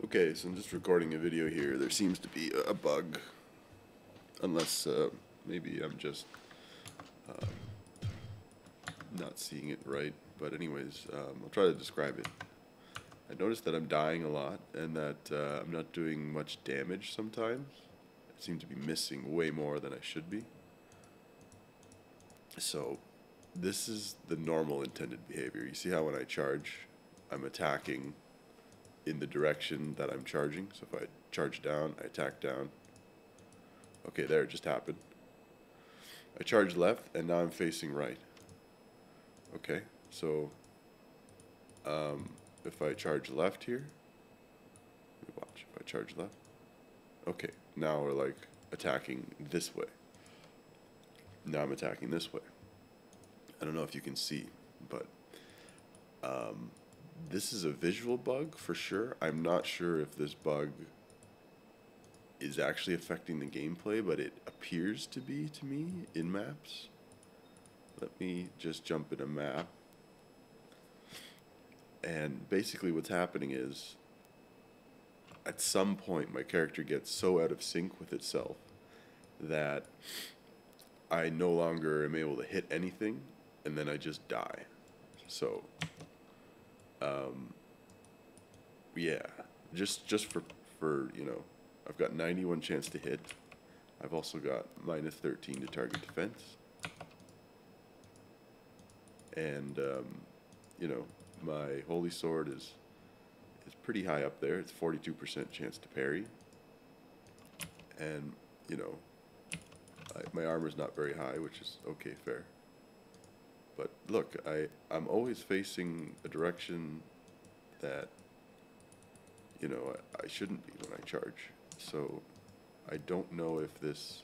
Okay, so I'm just recording a video here. There seems to be a- bug. Unless uh, maybe I'm just um, not seeing it right. But anyways, um, I'll try to describe it. I noticed that I'm dying a lot and that uh, I'm not doing much damage sometimes. I seem to be missing way more than I should be. So this is the normal intended behavior. You see how when I charge, I'm attacking in the direction that I'm charging. So if I charge down, I attack down. Okay, there, it just happened. I charge left, and now I'm facing right. Okay, so um, if I charge left here, watch. If I charge left, okay, now we're like attacking this way. Now I'm attacking this way. I don't know if you can see, but um, this is a visual bug for sure. I'm not sure if this bug is actually affecting the gameplay, but it appears to be to me in maps. Let me just jump in a map. And basically, what's happening is at some point, my character gets so out of sync with itself that I no longer am able to hit anything, and then I just die. So, um, yeah, just just for for you know, I've got 91 chance to hit. I've also got minus 13 to target defense, and um, you know, my holy sword is is pretty high up there. It's 42% chance to parry, and you know, I, my armor's not very high, which is okay, fair. But look, I, I'm always facing a direction that, you know, I, I shouldn't be when I charge. So I don't know if this,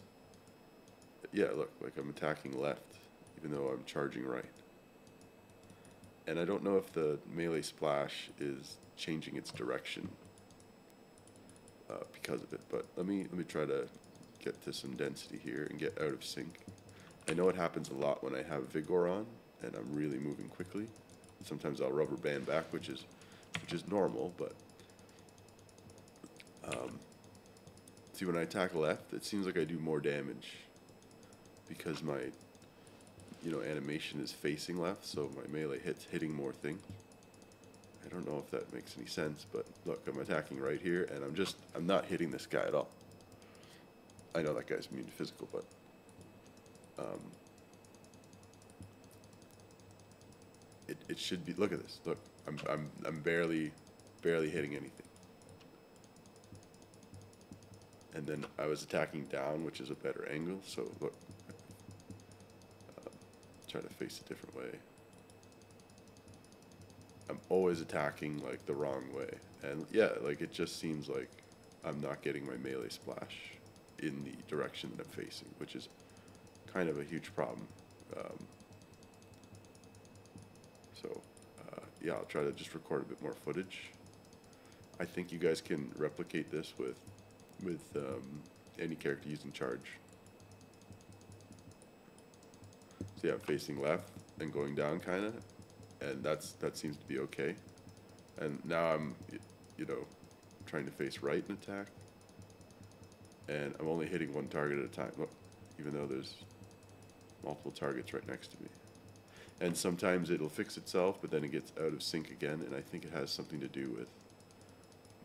yeah, look, like I'm attacking left, even though I'm charging right. And I don't know if the melee splash is changing its direction uh, because of it. But let me let me try to get to some density here and get out of sync. I know it happens a lot when I have Vigor on and I'm really moving quickly. Sometimes I'll rubber band back, which is which is normal, but um, see when I attack left, it seems like I do more damage because my you know animation is facing left, so my melee hits hitting more things. I don't know if that makes any sense, but look, I'm attacking right here, and I'm just I'm not hitting this guy at all. I know that guy's immune to physical, but um, it, it should be. Look at this. Look, I'm I'm I'm barely barely hitting anything. And then I was attacking down, which is a better angle. So look, uh, try to face a different way. I'm always attacking like the wrong way, and yeah, like it just seems like I'm not getting my melee splash in the direction that I'm facing, which is kind of a huge problem. Um, so, uh, yeah, I'll try to just record a bit more footage. I think you guys can replicate this with with um, any character using charge. So yeah, facing left and going down kind of, and that's that seems to be okay. And now I'm, you know, trying to face right and attack, and I'm only hitting one target at a time. Even though there's multiple targets right next to me. And sometimes it'll fix itself, but then it gets out of sync again, and I think it has something to do with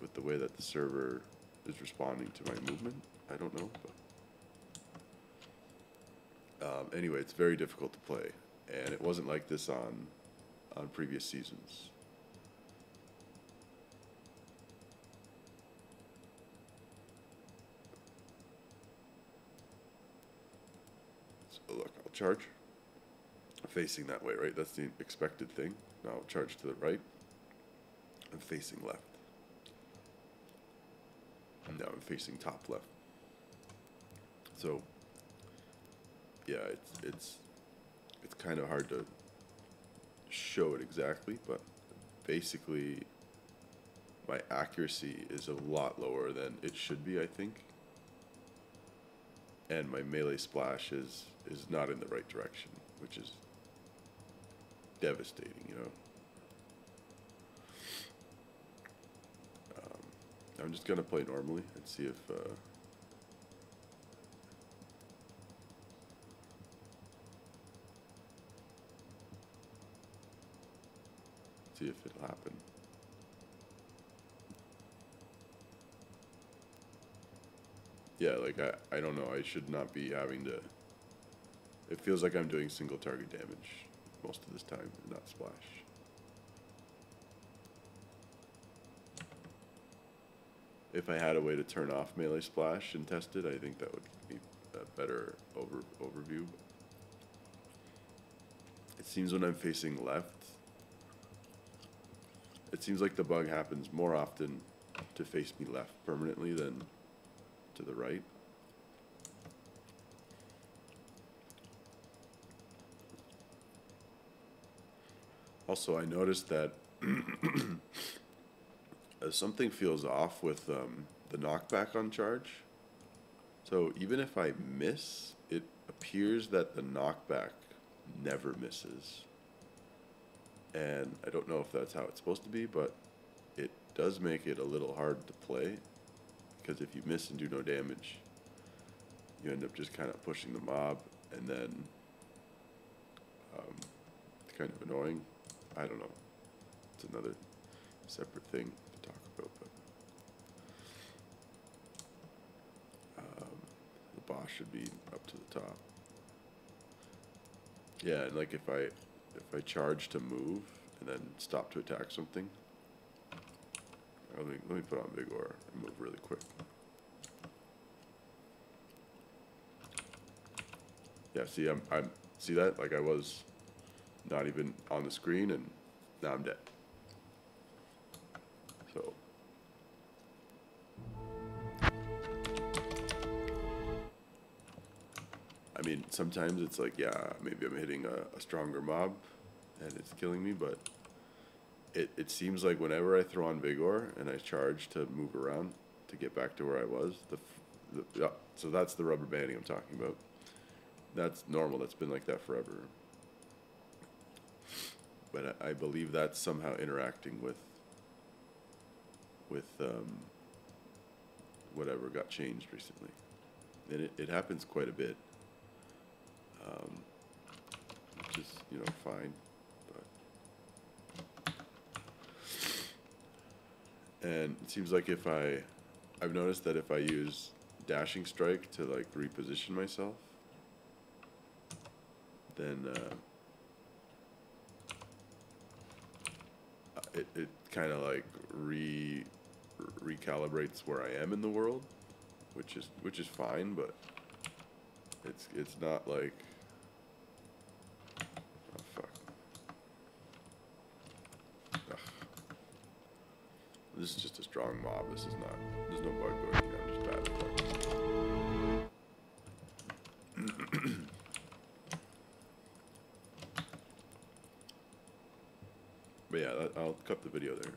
with the way that the server is responding to my movement. I don't know, but um, anyway, it's very difficult to play, and it wasn't like this on on previous seasons. Oh, look, I'll charge. Facing that way, right? That's the expected thing. Now I'll charge to the right. I'm facing left. And now I'm facing top left. So yeah, it's it's it's kind of hard to show it exactly, but basically my accuracy is a lot lower than it should be, I think. And my melee splash is is not in the right direction, which is devastating, you know. Um, I'm just gonna play normally and see if, uh, see if it'll happen. Yeah, like I, I don't know, I should not be having to, it feels like I'm doing single target damage most of this time, and not splash. If I had a way to turn off melee splash and test it, I think that would be a better over, overview. It seems when I'm facing left, it seems like the bug happens more often to face me left permanently than to the right. Also, I noticed that something feels off with um, the knockback on charge. So even if I miss, it appears that the knockback never misses. And I don't know if that's how it's supposed to be, but it does make it a little hard to play. Because if you miss and do no damage, you end up just kind of pushing the mob, and then um, it's kind of annoying. I don't know. It's another separate thing to talk about, but um, the boss should be up to the top. Yeah, and like if I if I charge to move and then stop to attack something, let me let me put on Vigor and move really quick. Yeah, see, I'm I'm see that like I was not even on the screen, and now I'm dead. So. I mean, sometimes it's like, yeah, maybe I'm hitting a, a stronger mob and it's killing me, but it, it seems like whenever I throw on Vigor and I charge to move around to get back to where I was, the, the so that's the rubber banding I'm talking about. That's normal. That's been like that forever. But I, I believe that's somehow interacting with with um, whatever got changed recently, and it, it happens quite a bit, um, which is you know fine, but and it seems like if I, I've noticed that if I use dashing strike to like reposition myself, then uh, uh, it, it kind of like re recalibrates where I am in the world, which is which is fine, but it's it's not like This is just a strong mob. This is not. There's no bug going here. I'm just bad at bugs. But yeah, that, I'll cut the video there.